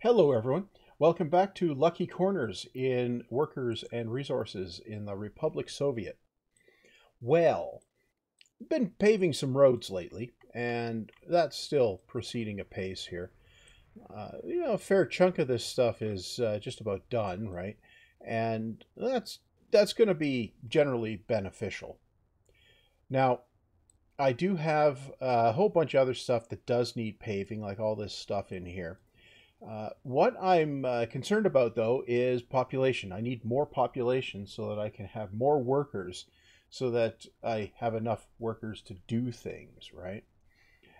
Hello, everyone. Welcome back to Lucky Corners in Workers and Resources in the Republic Soviet. Well, been paving some roads lately, and that's still proceeding apace here. Uh, you know, a fair chunk of this stuff is uh, just about done, right? And that's that's going to be generally beneficial. Now, I do have a whole bunch of other stuff that does need paving, like all this stuff in here. Uh, what I'm uh, concerned about, though, is population. I need more population so that I can have more workers, so that I have enough workers to do things, right?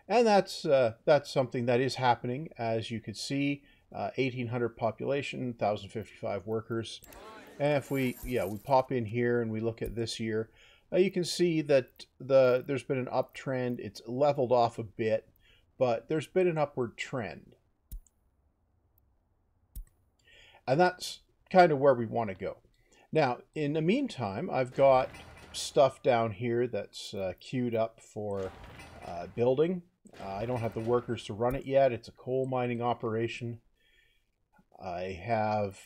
And that's uh, that's something that is happening, as you could see. 1,800 uh, population, 1,055 workers. And if we, yeah, we pop in here and we look at this year, uh, you can see that the there's been an uptrend. It's leveled off a bit, but there's been an upward trend. And that's kind of where we want to go. Now, in the meantime, I've got stuff down here that's uh, queued up for uh, building. Uh, I don't have the workers to run it yet. It's a coal mining operation. I have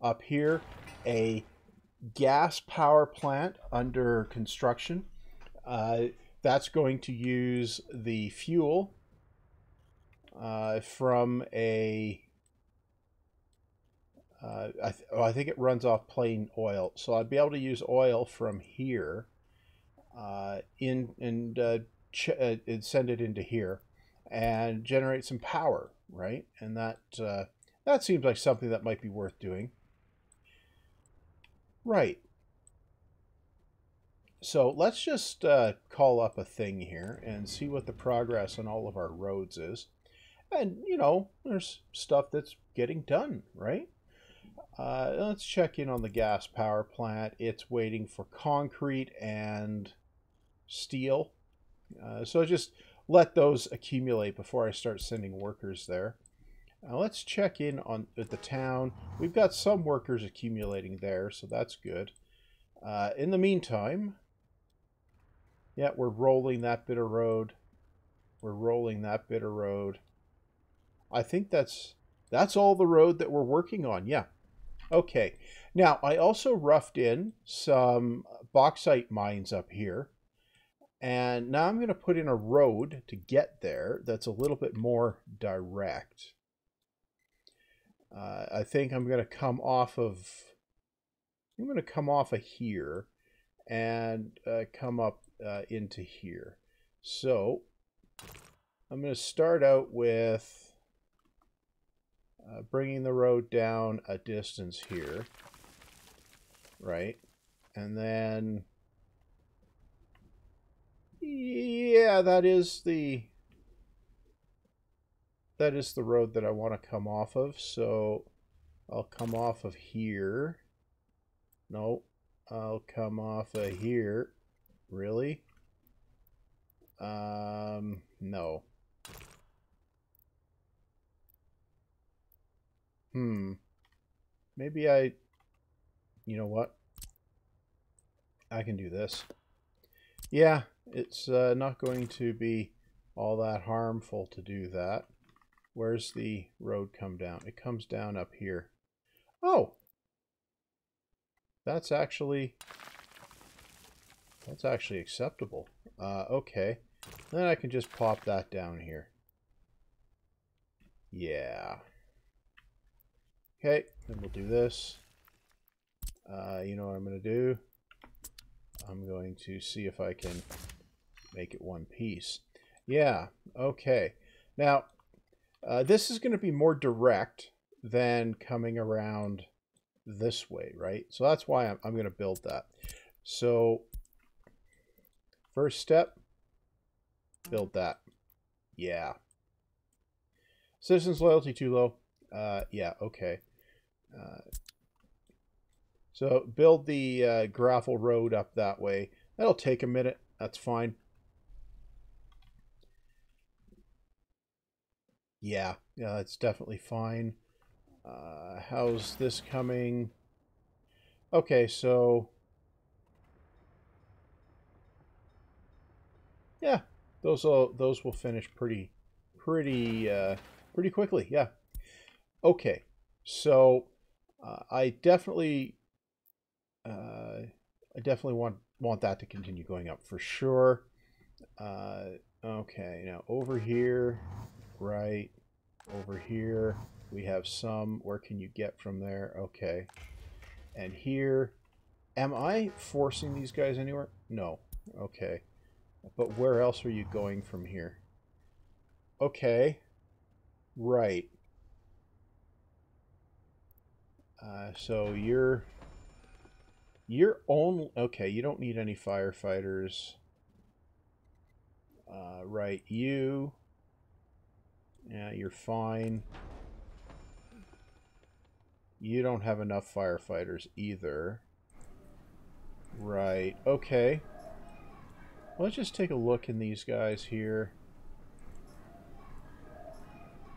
up here a gas power plant under construction. Uh, that's going to use the fuel uh, from a uh, I, th oh, I, think it runs off plain oil. So I'd be able to use oil from here uh, in and, uh, uh, and send it into here and generate some power, right? And that uh, that seems like something that might be worth doing. Right. So let's just call up a thing here and see what the progress on all of our roads is. And, you know, there's stuff that's getting done, right? Uh, let's check in on the gas power plant. It's waiting for concrete and steel. Uh, so just let those accumulate before I start sending workers there. Now let's check in on at the town. We've got some workers accumulating there, so that's good. Uh, in the meantime, yeah, we're rolling that bit of road. We're rolling that bit of road. I think that's that's all the road that we're working on. Yeah, Okay, now I also roughed in some bauxite mines up here. And now I'm going to put in a road to get there that's a little bit more direct. Uh, I think I'm going to come off of, I'm going to come off of here and uh, come up uh, into here. So I'm going to start out with uh, bringing the road down a distance here, right? And then, yeah, that is the, that is the road that I want to come off of. So I'll come off of here. No, I'll come off of here. Really? Um, no. Hmm. Maybe I... You know what? I can do this. Yeah, it's uh, not going to be all that harmful to do that. Where's the road come down? It comes down up here. Oh! That's actually... That's actually acceptable. Uh, okay. Then I can just pop that down here. Yeah. Okay, then we'll do this. Uh, you know what I'm going to do? I'm going to see if I can make it one piece. Yeah, okay. Now, uh, this is going to be more direct than coming around this way, right? So that's why I'm, I'm going to build that. So, first step, build that. Yeah. Citizens loyalty too low. Uh, yeah, okay. So build the uh, gravel road up that way. That'll take a minute. That's fine. Yeah, yeah, that's definitely fine. Uh, how's this coming? Okay, so... Yeah, those will, those will finish pretty, pretty, uh, pretty quickly, yeah. Okay, so uh, I definitely, uh, I definitely want want that to continue going up for sure. Uh, okay, now over here, right, over here, we have some. Where can you get from there? Okay, and here, am I forcing these guys anywhere? No. Okay, but where else are you going from here? Okay, right. Uh, so you're you're only okay. You don't need any firefighters, uh, right? You, yeah, you're fine. You don't have enough firefighters either. Right. Okay. Let's just take a look in these guys here.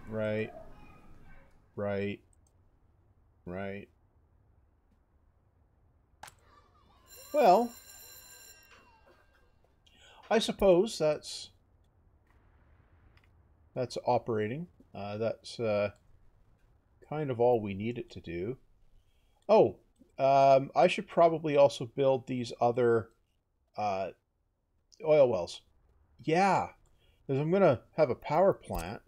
Right. Right. Right. Well, I suppose that's that's operating. Uh, that's uh, kind of all we need it to do. Oh, um, I should probably also build these other uh, oil wells. Yeah, because I'm going to have a power plant.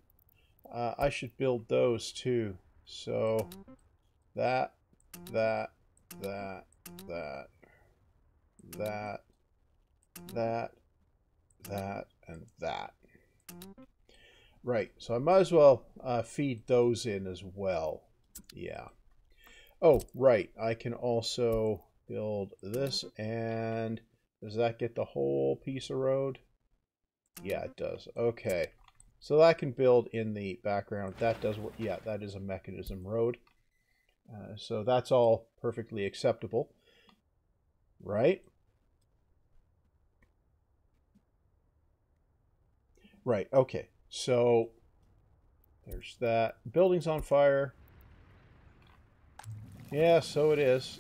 Uh, I should build those too. So that, that, that, that, that, that, that, and that. Right, so I might as well uh, feed those in as well. Yeah. Oh, right, I can also build this, and does that get the whole piece of road? Yeah, it does. Okay. So that can build in the background. That does, what yeah, that is a mechanism road. Uh, so that's all perfectly acceptable, right? Right, okay. So there's that. Building's on fire. Yeah, so it is.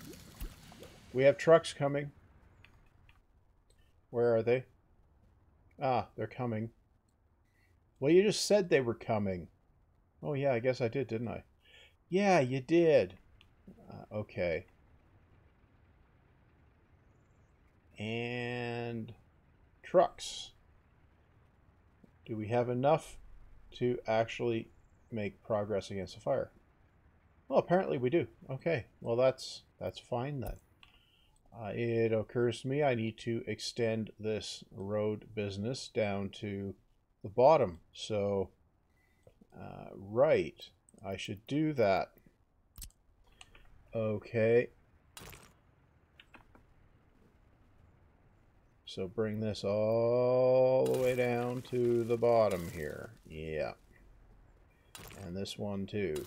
We have trucks coming. Where are they? Ah, they're coming. Well, you just said they were coming. Oh, yeah, I guess I did, didn't I? Yeah, you did. Okay. And trucks. Do we have enough to actually make progress against the fire? Well, apparently we do. Okay, well that's that's fine then. Uh, it occurs to me I need to extend this road business down to the bottom. So, uh, right, I should do that. Okay. So bring this all the way down to the bottom here. Yeah. And this one too.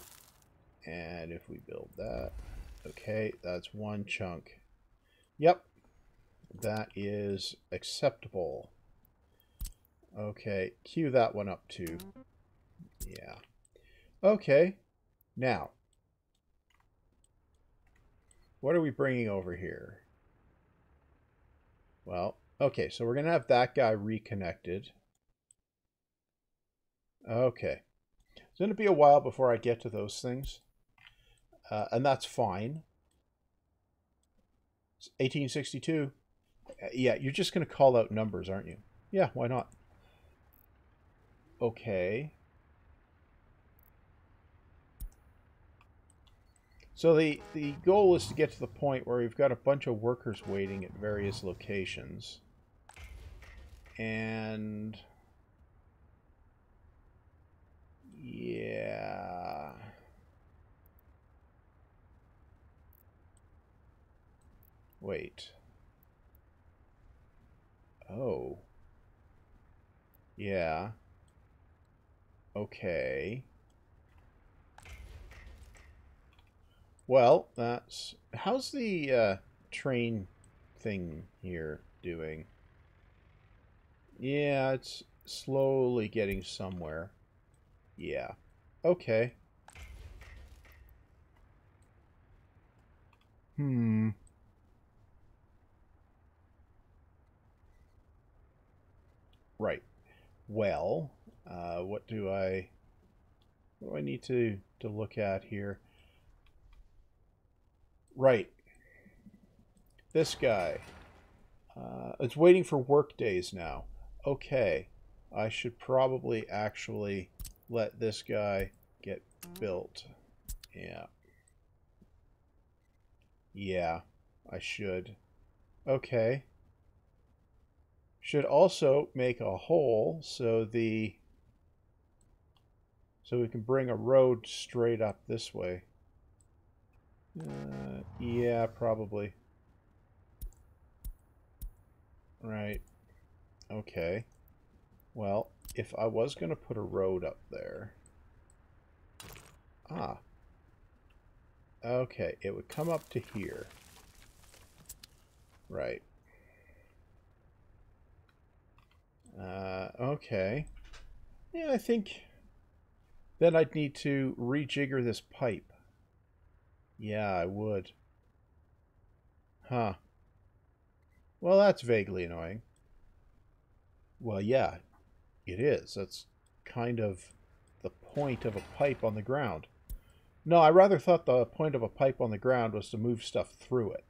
And if we build that, okay, that's one chunk. Yep. That is acceptable. Okay, cue that one up too. Yeah. Okay. Now, what are we bringing over here? Well, okay, so we're going to have that guy reconnected. Okay. It's going to be a while before I get to those things. Uh, and that's fine. It's 1862. Uh, yeah, you're just going to call out numbers, aren't you? Yeah, why not? Okay. So the, the goal is to get to the point where we've got a bunch of workers waiting at various locations. And... Yeah... Wait. Oh. Yeah. Okay. Well, that's... How's the uh, train thing here doing? Yeah, it's slowly getting somewhere. Yeah. Okay. Hmm. Right. Well, uh, what do I... what do I need to, to look at here? Right. This guy. Uh, it's waiting for work days now. Okay. I should probably actually let this guy get built. Yeah. Yeah, I should. Okay. Should also make a hole so the so we can bring a road straight up this way. Uh, yeah, probably. Right. Okay. Well, if I was going to put a road up there... Ah. Okay, it would come up to here. Right. Uh, okay. Yeah, I think... Then I'd need to rejigger this pipe. Yeah, I would. Huh. Well, that's vaguely annoying. Well, yeah, it is. That's kind of the point of a pipe on the ground. No, I rather thought the point of a pipe on the ground was to move stuff through it.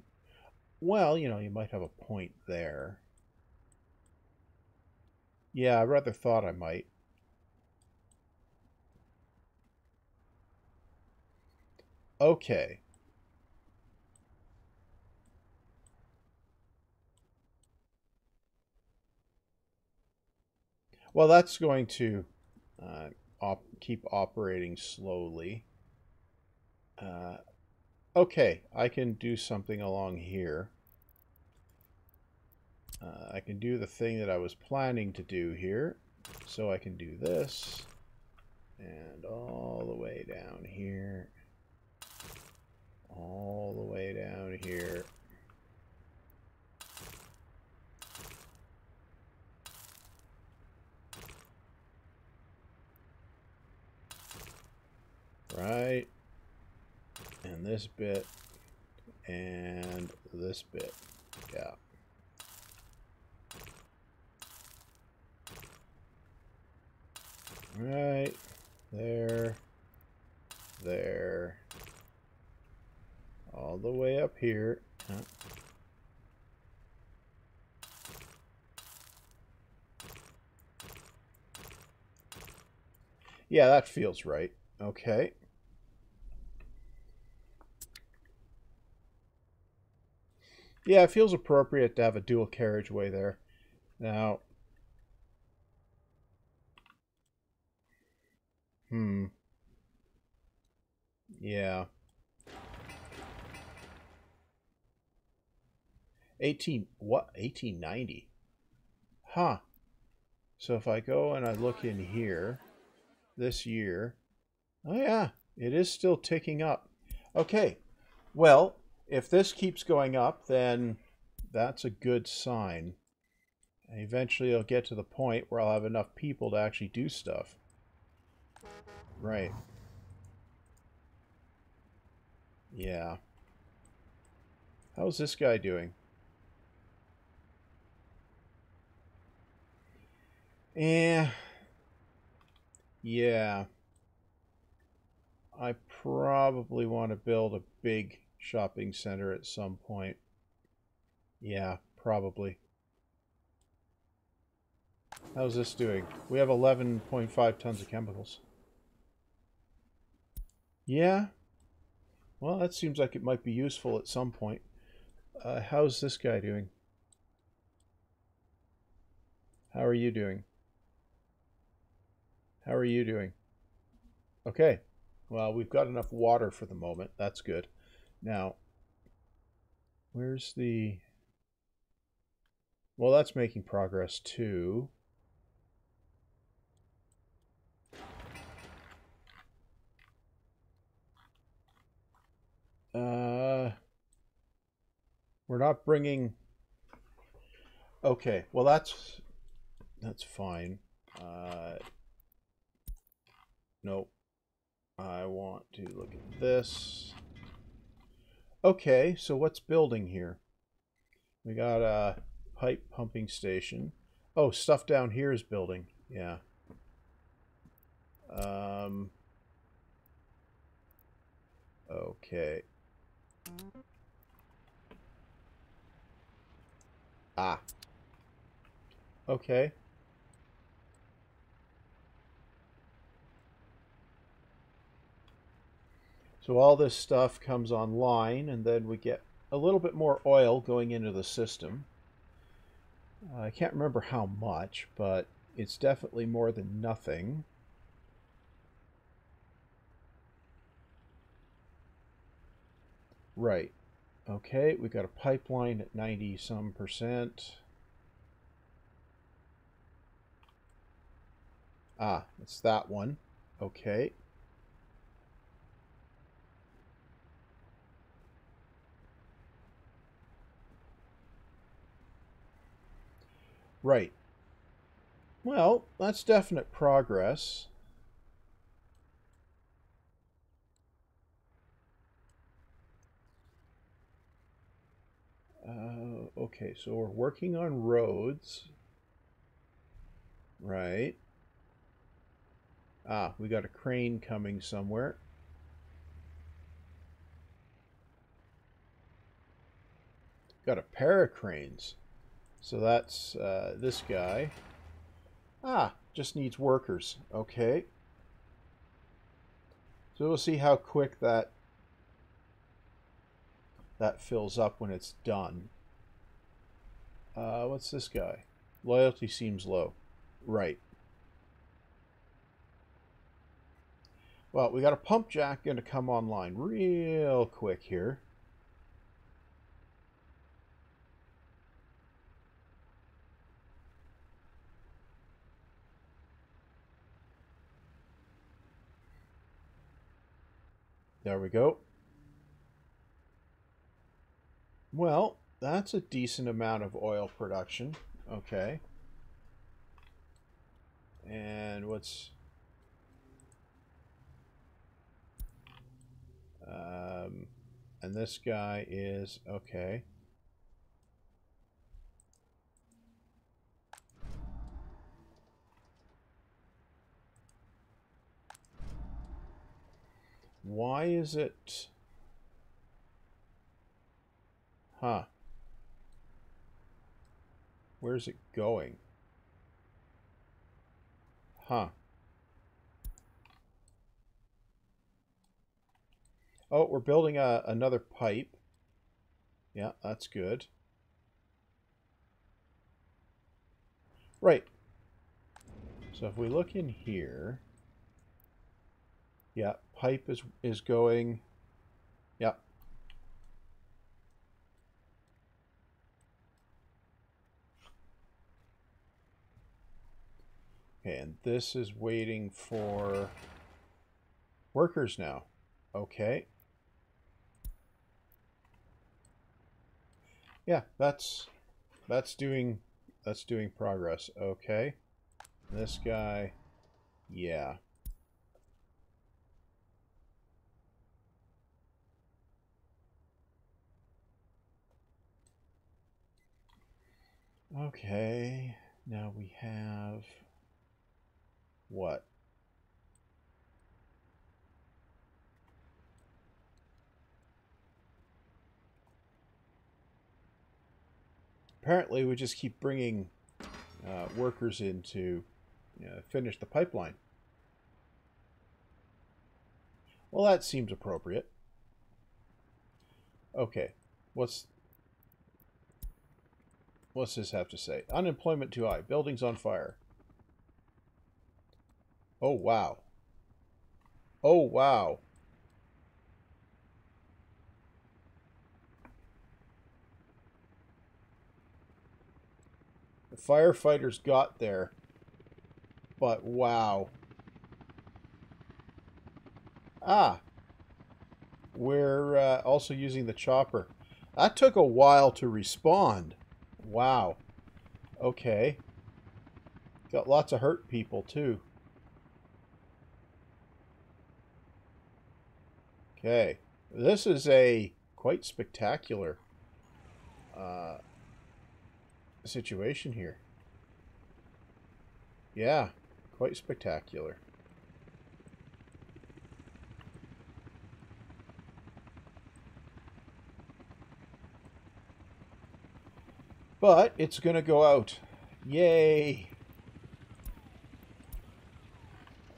Well, you know, you might have a point there. Yeah, I rather thought I might. Okay. Well, that's going to uh, op keep operating slowly. Uh, okay, I can do something along here. Uh, I can do the thing that I was planning to do here. So I can do this. And all the way down here. All the way down here. Right? And this bit, and this bit, yeah. Right, there, there, all the way up here. Yeah, that feels right. Okay. Yeah, it feels appropriate to have a dual carriageway there. Now, hmm. Yeah. 18, what? 1890? Huh. So if I go and I look in here, this year, oh yeah, it is still ticking up. Okay, well, if this keeps going up, then that's a good sign. And eventually I'll get to the point where I'll have enough people to actually do stuff. Right. Yeah. How's this guy doing? Eh. Yeah. I probably want to build a big shopping center at some point. Yeah, probably. How's this doing? We have 11.5 tons of chemicals. Yeah. Well, that seems like it might be useful at some point. Uh, how's this guy doing? How are you doing? How are you doing? Okay. Well, we've got enough water for the moment. That's good. Now, where's the... Well, that's making progress too. Uh, we're not bringing... Okay, well that's that's fine. Uh, nope. I want to look at this. Okay, so what's building here? We got a pipe pumping station. Oh, stuff down here is building. Yeah. Um, okay. Ah. Okay. So all this stuff comes online and then we get a little bit more oil going into the system. I can't remember how much, but it's definitely more than nothing. Right. Okay, we've got a pipeline at 90 some percent. Ah, it's that one. Okay. Right. Well, that's definite progress. Uh, okay, so we're working on roads. Right. Ah, we got a crane coming somewhere. Got a pair of cranes. So that's uh, this guy. Ah, just needs workers. Okay. So we'll see how quick that that fills up when it's done. Uh, what's this guy? Loyalty seems low. Right. Well, we got a pump jack going to come online real quick here. There we go. Well, that's a decent amount of oil production. Okay. And what's... Um, and this guy is... Okay. Why is it... Huh. Where's it going? Huh. Oh, we're building a, another pipe. Yeah, that's good. Right. So if we look in here, yeah, pipe is is going. Yeah. And this is waiting for workers now. Okay. Yeah, that's that's doing that's doing progress. Okay. This guy, yeah. Okay, now we have what? Apparently we just keep bringing uh, workers in to uh, finish the pipeline. Well, that seems appropriate. Okay, what's What's this have to say? Unemployment too high. Buildings on fire. Oh, wow. Oh, wow. The firefighters got there. But wow. Ah. We're uh, also using the chopper. That took a while to respond. Wow. Okay. Got lots of hurt people, too. Okay. This is a quite spectacular uh, situation here. Yeah, quite spectacular. But it's going to go out. Yay!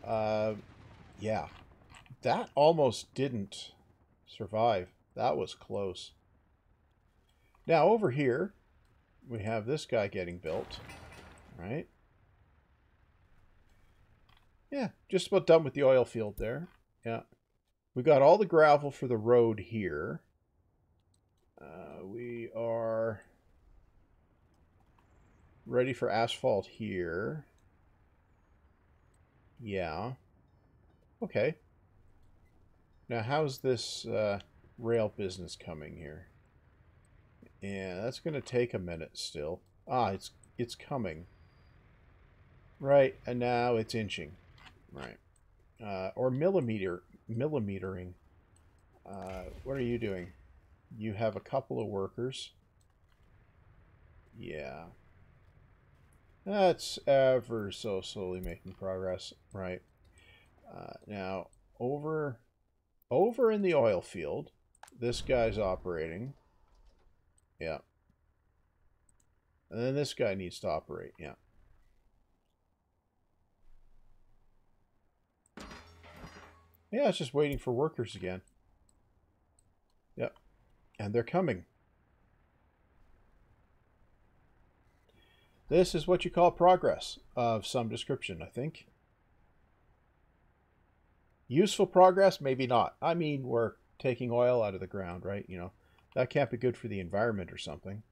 Uh, yeah. That almost didn't survive. That was close. Now over here, we have this guy getting built, right? Yeah, just about done with the oil field there. Yeah. We got all the gravel for the road here. Uh, we are ready for asphalt here. Yeah. Okay. Now, how's this uh, rail business coming here? Yeah, that's going to take a minute still. Ah, it's it's coming. Right, and now it's inching. Right. Uh, or millimeter, millimetering. Uh, what are you doing? You have a couple of workers. Yeah. That's ever so slowly making progress. Right. Uh, now, over, over in the oil field, this guy's operating. Yeah. And then this guy needs to operate. Yeah. Yeah, it's just waiting for workers again. Yep. And they're coming. This is what you call progress of some description, I think. Useful progress? Maybe not. I mean, we're taking oil out of the ground, right? You know, that can't be good for the environment or something.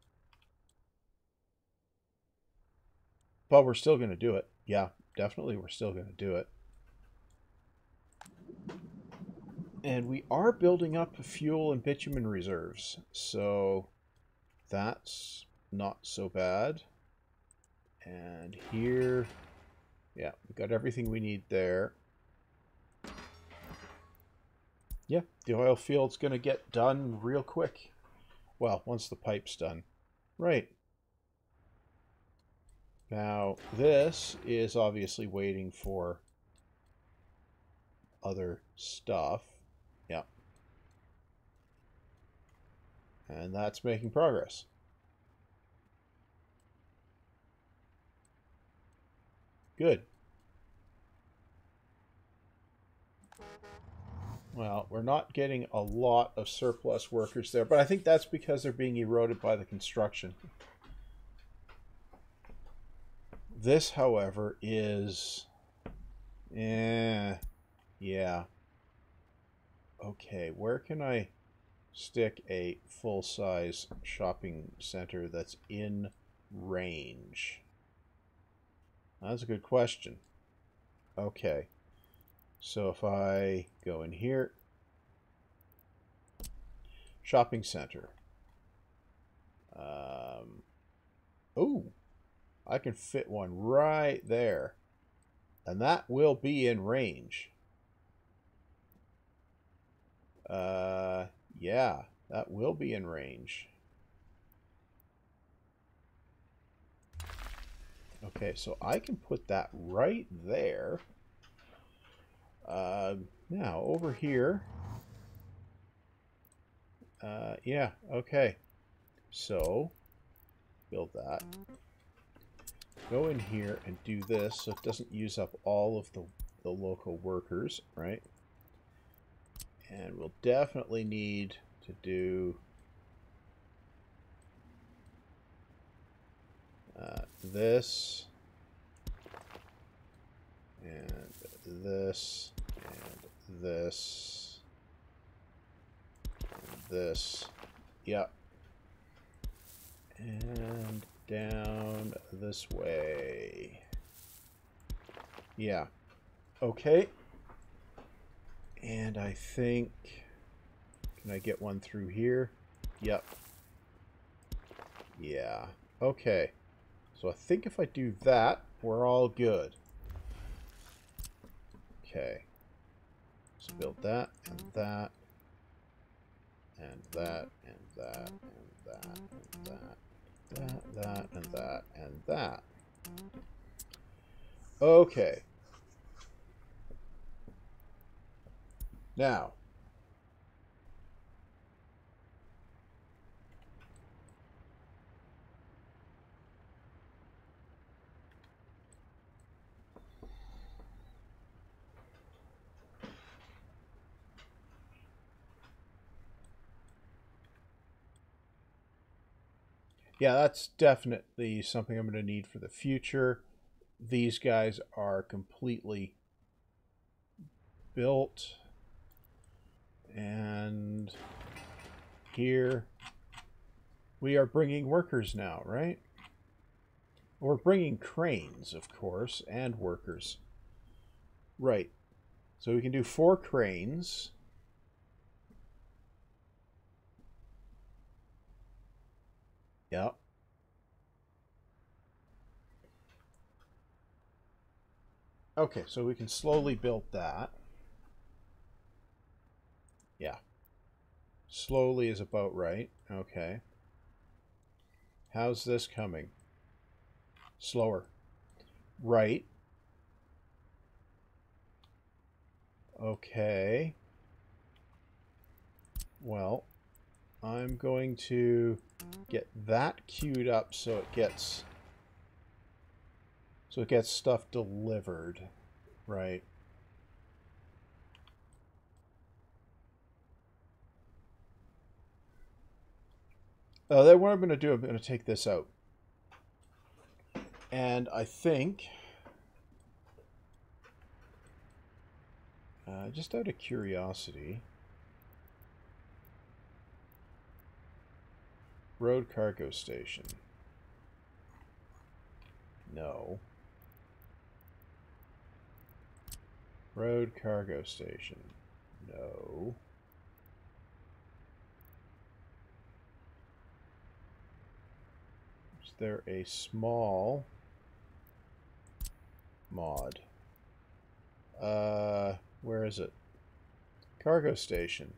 But we're still going to do it. Yeah, definitely we're still going to do it. And we are building up fuel and bitumen reserves. So that's not so bad. And here, yeah, we got everything we need there. Yeah, the oil field's going to get done real quick. Well, once the pipe's done. Right. Now, this is obviously waiting for other stuff. Yeah. And that's making progress. Good. Well, we're not getting a lot of surplus workers there, but I think that's because they're being eroded by the construction. This, however, is... Eh, yeah. Okay, where can I stick a full-size shopping center that's in range? That's a good question. Okay. So if I go in here, shopping center. Um, oh, I can fit one right there. And that will be in range. Uh, yeah, that will be in range. Okay, so I can put that right there. Uh, now, over here. Uh, yeah, okay. So, build that. Go in here and do this so it doesn't use up all of the, the local workers, right? And we'll definitely need to do this and this and this and this. Yep. And down this way. Yeah. Okay. And I think can I get one through here? Yep. Yeah. Okay so I think if I do that, we're all good. Okay. Let's build that, and that, and that, and that, and that, and that, that, that, and that, and that. Okay. Now, Yeah, that's definitely something I'm going to need for the future. These guys are completely built. And here we are bringing workers now, right? We're bringing cranes, of course, and workers. Right. So we can do four cranes. Yep. Okay, so we can slowly build that. Yeah. Slowly is about right. Okay. How's this coming? Slower. Right. Okay. Well, I'm going to get that queued up so it gets so it gets stuff delivered, right? Uh, then what I'm going to do, I'm going to take this out. And I think, uh, just out of curiosity, road cargo station. No. Road cargo station. No. Is there a small mod? Uh, where is it? Cargo station.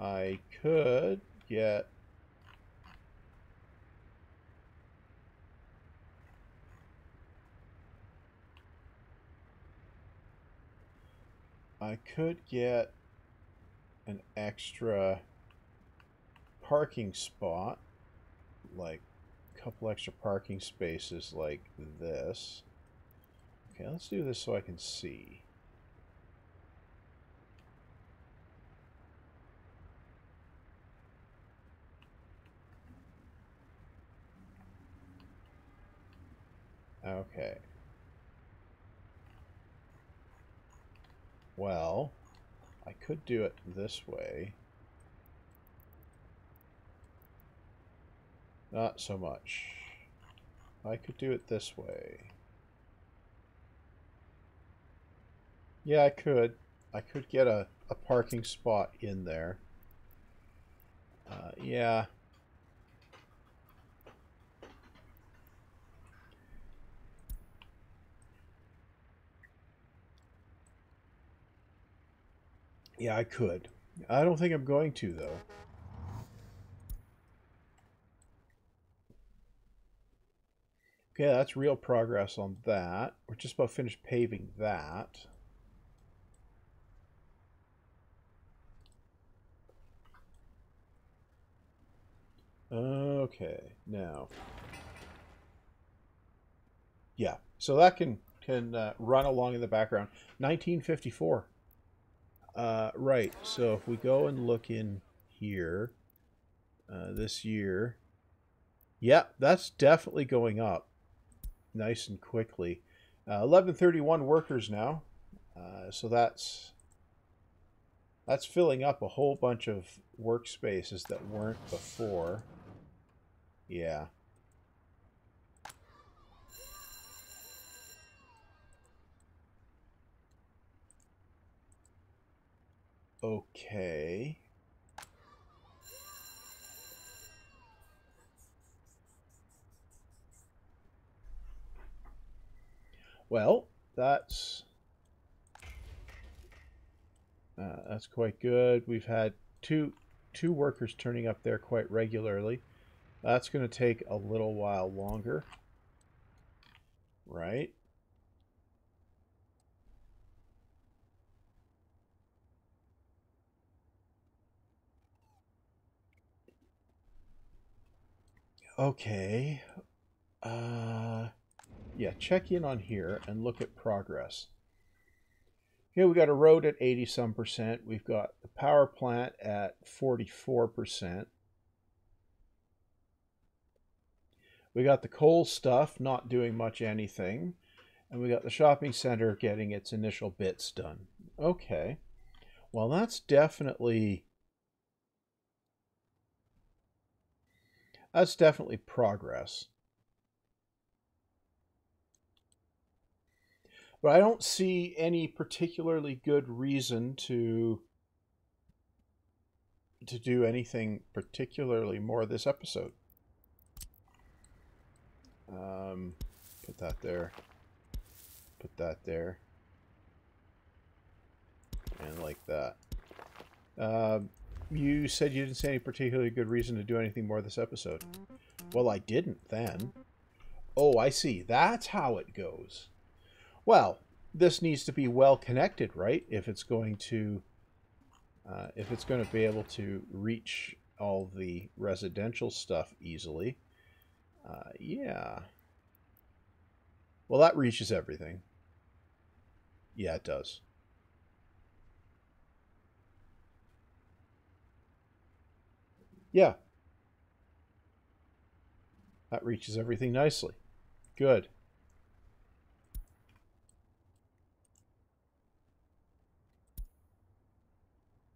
I could get I could get an extra parking spot, like a couple extra parking spaces like this. Okay, let's do this so I can see. Okay. Well, I could do it this way. Not so much. I could do it this way. Yeah, I could. I could get a, a parking spot in there. Uh, yeah. Yeah, I could. I don't think I'm going to, though. Okay, that's real progress on that. We're just about finished paving that. Okay, now. Yeah, so that can can uh, run along in the background. 1954. Uh, right, so if we go and look in here, uh, this year, yeah, that's definitely going up nice and quickly. Uh, 1131 workers now, uh, so that's that's filling up a whole bunch of workspaces that weren't before. Yeah. Okay. Well, that's uh, that's quite good. We've had two two workers turning up there quite regularly. That's going to take a little while longer. Right? Okay. Uh, yeah, check in on here and look at progress. Here we got a road at 80 some percent. We've got the power plant at 44 percent. We got the coal stuff not doing much anything. And we got the shopping center getting its initial bits done. Okay. Well, that's definitely that's definitely progress. But I don't see any particularly good reason to to do anything particularly more this episode. Um, put that there. Put that there. And like that. Uh, you said you didn't see any particularly good reason to do anything more this episode. Well, I didn't then. Oh, I see. That's how it goes. Well, this needs to be well connected, right? If it's going to, uh, if it's going to be able to reach all the residential stuff easily. Uh, yeah. Well, that reaches everything. Yeah, it does. Yeah. That reaches everything nicely. Good.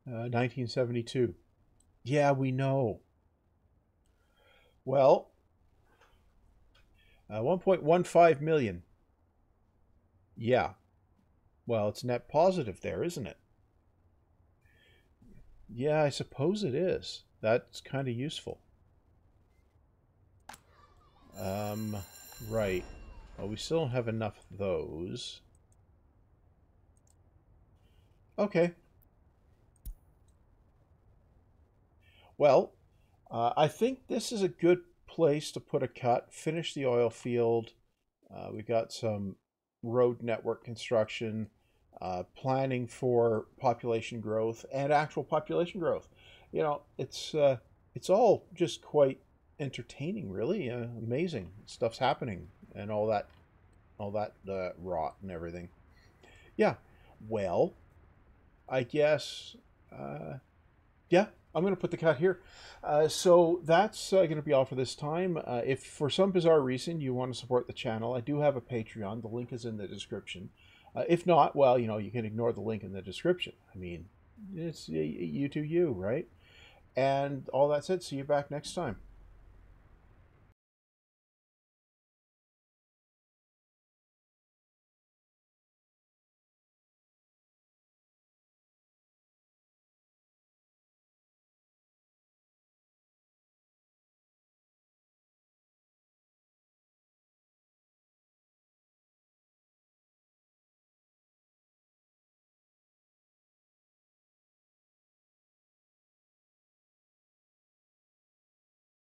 Uh, 1972. Yeah, we know. Well, uh, 1.15 million. Yeah. Well, it's net positive there, isn't it? Yeah, I suppose it is. That's kind of useful. Um, right. Well, we still don't have enough of those. Okay. Well, uh, I think this is a good place to put a cut, finish the oil field. Uh, we got some road network construction, uh, planning for population growth and actual population growth. You know, it's uh, it's all just quite entertaining, really uh, amazing stuff's happening and all that, all that uh, rot and everything. Yeah, well, I guess, uh, yeah, I'm going to put the cut here. Uh, so that's uh, going to be all for this time. Uh, if for some bizarre reason you want to support the channel, I do have a Patreon. The link is in the description. Uh, if not, well, you know, you can ignore the link in the description. I mean, it's you to you, right? And all that said, see you back next time.